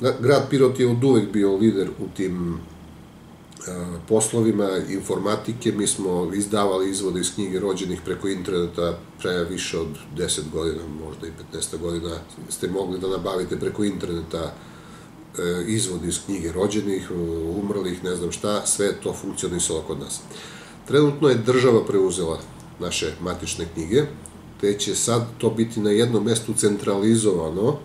Grad Pirot je od uvek bio lider u tim poslovima informatike. Mi smo izdavali izvode iz knjige rođenih preko interneta pre više od 10 godina, možda i 15 godina ste mogli da nabavite preko interneta e, izvod iz knjige rođenih, umrlih, ne znam šta, sve to funkcionisalo kod nas. Trenutno je država preuzela naše matične knjige, te će sad to biti na jednom mestu centralizovano,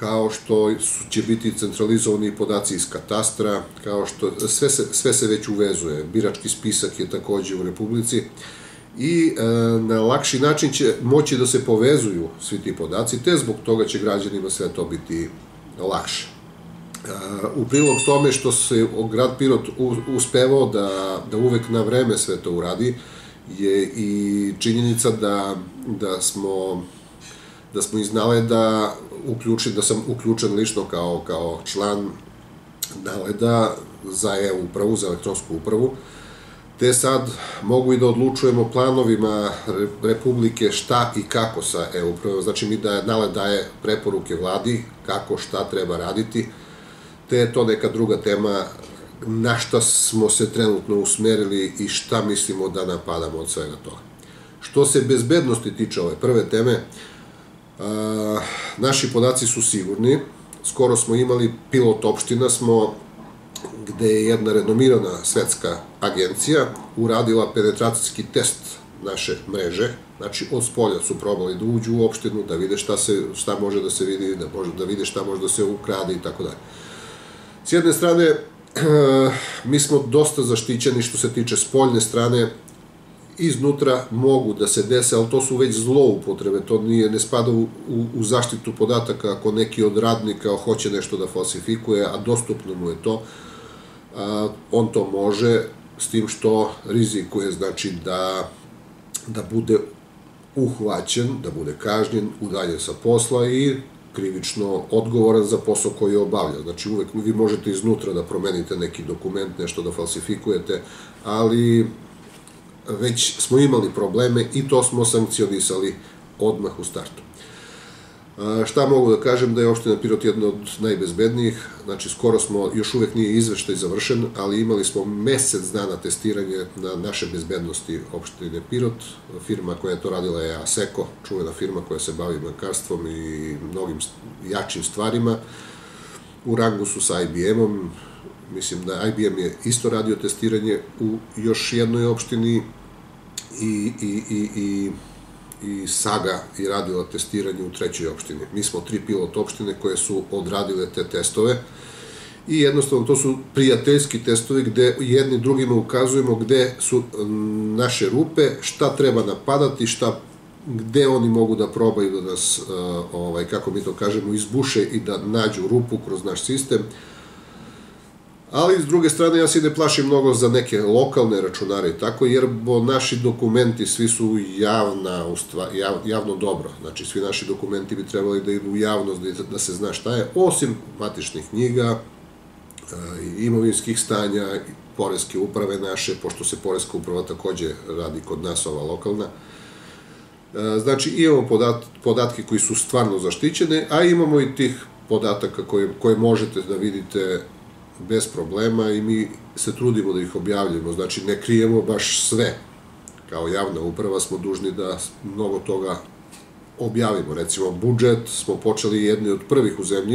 kao što će biti centralizovani podaci iz katastra, kao što sve se, sve se već uvezuje. Birački spisak je takođe u Republici i e, na lakši način će moći da se povezuju svi ti podaci, te zbog toga će građanima sve to biti lakše. E, u prilog tome što se grad Pirot uspevao da, da uvek na vreme sve to uradi, je i činjenica da, da smo da smo iznale da uključen, da sam uključen lično kao, kao član naleda za e-upravu, za elektronsku upravu, te sad mogu i da odlučujemo planovima Republike šta i kako sa e-upravom, znači mi da naled daje preporuke vladi kako šta treba raditi, te je to neka druga tema na šta smo se trenutno usmerili i šta mislimo da napadamo od svega toga. Što se bezbednosti tiče ove prve teme, naši podaci su sigurni. Skoro smo imali pilot opština, smo gde je jedna renomirana svetska agencija uradila penetracijski test naše mreže, znači od spolja su probali da uđu u opštinu, da vide šta, se, šta može da se vidi, da, može, da vide šta može da se ukrade i tako dalje. S jedne strane, mi smo dosta zaštićeni što se tiče spoljne strane, iznutra mogu da se dese, ali to su već zloupotrebe, to nije, ne spada u, u, zaštitu podataka ako neki od radnika hoće nešto da falsifikuje, a dostupno mu je to, a, on to može, s tim što rizikuje, znači da, da bude uhvaćen, da bude kažnjen, udaljen sa posla i krivično odgovoran za posao koji obavlja. Znači uvek vi možete iznutra da promenite neki dokument, nešto da falsifikujete, ali već smo imali probleme i to smo sankcionisali odmah u startu. Šta mogu da kažem da je opština Pirot jedna od najbezbednijih, znači skoro smo, još uvek nije izveštaj završen, ali imali smo mesec dana testiranje na naše bezbednosti opštine Pirot, firma koja je to radila je Aseko, čuvena firma koja se bavi bankarstvom i mnogim jačim stvarima, u rangu su sa IBM-om, mislim da IBM je isto radio testiranje u još jednoj opštini i, i, i, i, i Saga i radila testiranje u trećoj opštini. Mi smo tri pilot opštine koje su odradile te testove i jednostavno to su prijateljski testovi gde jedni drugima ukazujemo gde su naše rupe, šta treba napadati, šta gde oni mogu da probaju da nas, ovaj, kako mi to kažemo, izbuše i da nađu rupu kroz naš sistem, Ali, s druge strane, ja se ne plašim mnogo za neke lokalne računare i tako, jer bo naši dokumenti svi su javna, javno dobro. Znači, svi naši dokumenti bi trebali da idu u javnost, da, da se zna šta je, osim matičnih knjiga, e, imovinskih stanja, poreske uprave naše, pošto se poreska uprava takođe radi kod nas, ova lokalna. E, znači, imamo podat, podatke koji su stvarno zaštićene, a imamo i tih podataka koje, koje možete da vidite bez problema i mi se trudimo da ih objavljamo, znači ne krijemo baš sve. Kao javna uprava smo dužni da mnogo toga objavimo. Recimo, budžet smo počeli jedni od prvih u zemlji,